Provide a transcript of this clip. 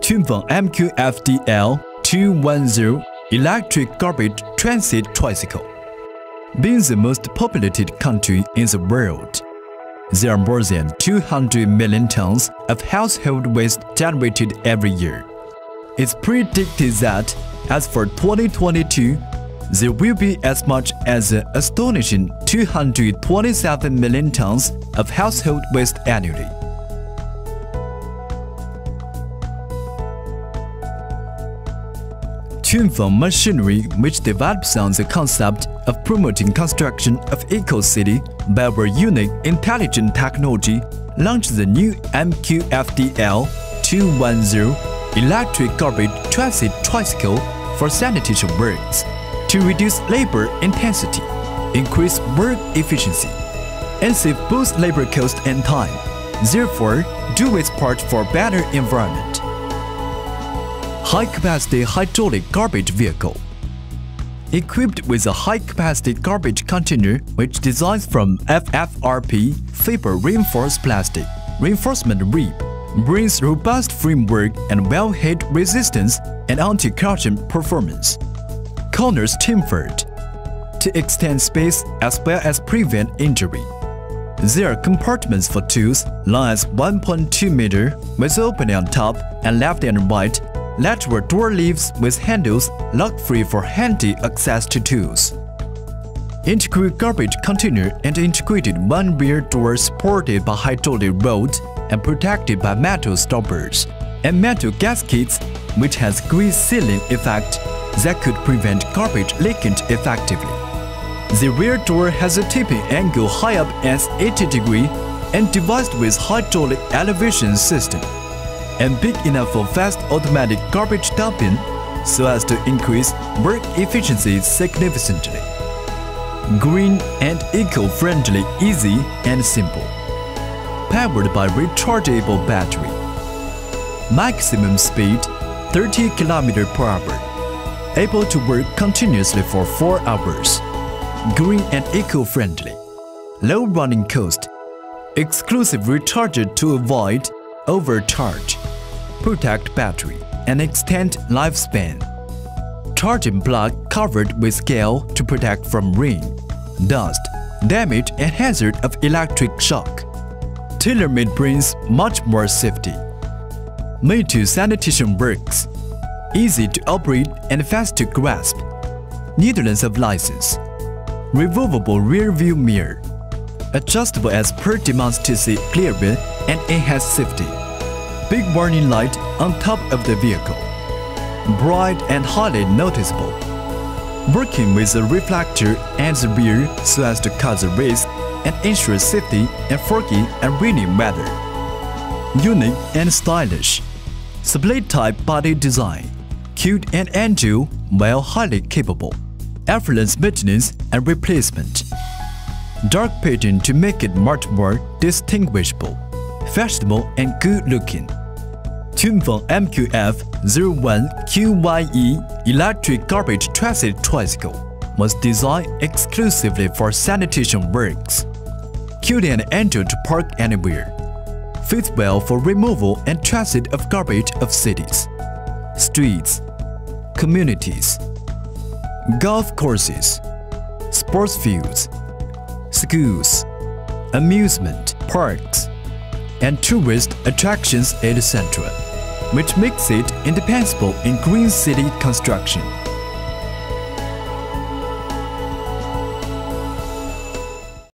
Qunfeng MQFDL 210 electric garbage transit tricycle. Being the most populated country in the world, there are more than 200 million tons of household waste generated every year. It's predicted that, as for 2022, there will be as much as an astonishing 227 million tons of household waste annually. Qunfeng Machinery, which develops on the concept of promoting construction of eco-city by our unique intelligent technology, launched the new MQFDL 210 electric garbage transit tricycle for sanitation works to reduce labor intensity, increase work efficiency, and save both labor cost and time, therefore do its part for better environment high-capacity hydraulic garbage vehicle. Equipped with a high-capacity garbage container which designs from FFRP fiber reinforced plastic, reinforcement rib, brings robust framework and well-hit resistance and anti-corrosion performance. Corners timbered to extend space as well as prevent injury. There are compartments for tools long as 1.2 meter with opening on top and left and right lateral door leaves with handles lock-free for handy access to tools. Integrated garbage container and integrated one rear door supported by hydraulic rods and protected by metal stoppers and metal gaskets which has grease sealing effect that could prevent garbage leaking effectively. The rear door has a tipping angle high up as 80 degree and devised with hydraulic elevation system and big enough for fast automatic garbage dumping so as to increase work efficiency significantly. Green and eco-friendly, easy and simple. Powered by rechargeable battery. Maximum speed 30 km per hour. Able to work continuously for 4 hours. Green and eco-friendly. Low running cost. Exclusive recharger to avoid overcharge protect battery, and extend lifespan. Charging plug covered with scale to protect from rain, dust, damage and hazard of electric shock. Tailor-made brings much more safety. Made to sanitation works. Easy to operate and fast to grasp. Netherlands of license. Removable rear view mirror. Adjustable as per demands to see clearly and enhance safety big warning light on top of the vehicle. Bright and highly noticeable. Working with the reflector and the rear so as to cut the risk and ensure safety in foggy and rainy weather. Unique and stylish. Split type body design. Cute and agile while highly capable. Effortless maintenance and replacement. Dark pattern to make it much more distinguishable fashionable and good-looking. Qunfeng MQF-01QYE electric garbage transit tricycle was designed exclusively for sanitation works. Cute and enter to park anywhere. Fits well for removal and transit of garbage of cities, streets, communities, golf courses, sports fields, schools, amusement parks, and tourist attractions etc., which makes it indispensable in green city construction.